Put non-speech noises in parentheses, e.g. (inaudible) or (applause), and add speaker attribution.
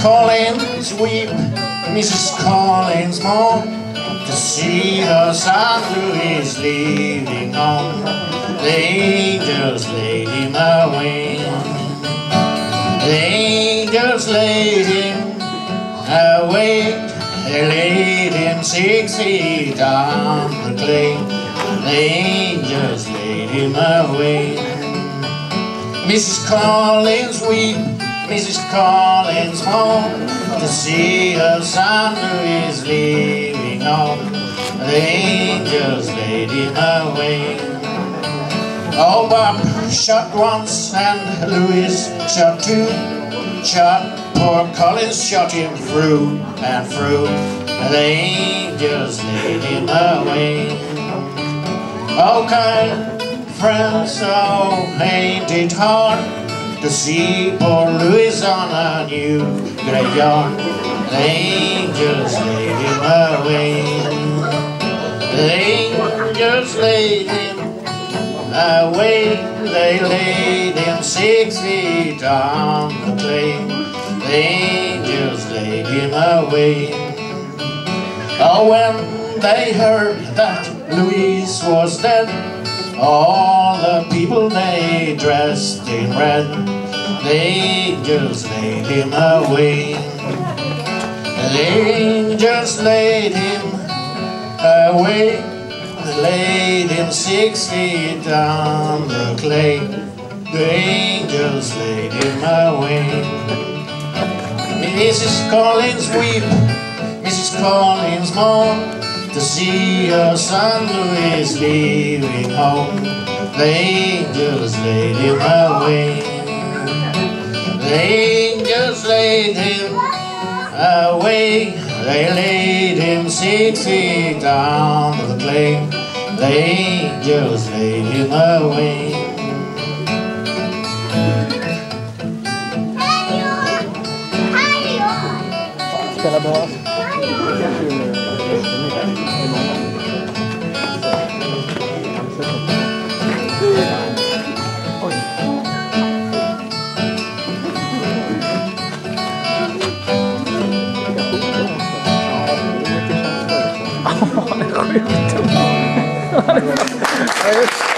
Speaker 1: Collins weep, Mrs. Collins mourn to see her son Louis leaving home. The angels laid him away. The angels laid him away. They laid him six feet on the clay. The angels laid him away. Mrs. Collins weep, Mrs. Collins home to see her son Louis leaving home. The angels laid him away. Oh, Bob shot once and Louis shot two. Shot poor Collins, shot him through and through. The angels laid him away. Oh, kind friends, oh, ain't it hard to see poor Louis on a new graveyard? The angels laid him away. The angels laid him away. They laid him six feet on the clay. The angels laid him away. Oh, when they heard that Louis was dead, all the people they dressed in red. The angels laid him away. The angels laid him away. They laid him six feet on the clay. The angels laid him away. Mrs. Collins weep, Mrs. Collins mourn to see her son Louis leaving home. The angels laid him away. The angels laid him away. They laid him six feet on the clay. The angels laid him away.
Speaker 2: Spela Amen. (laughs)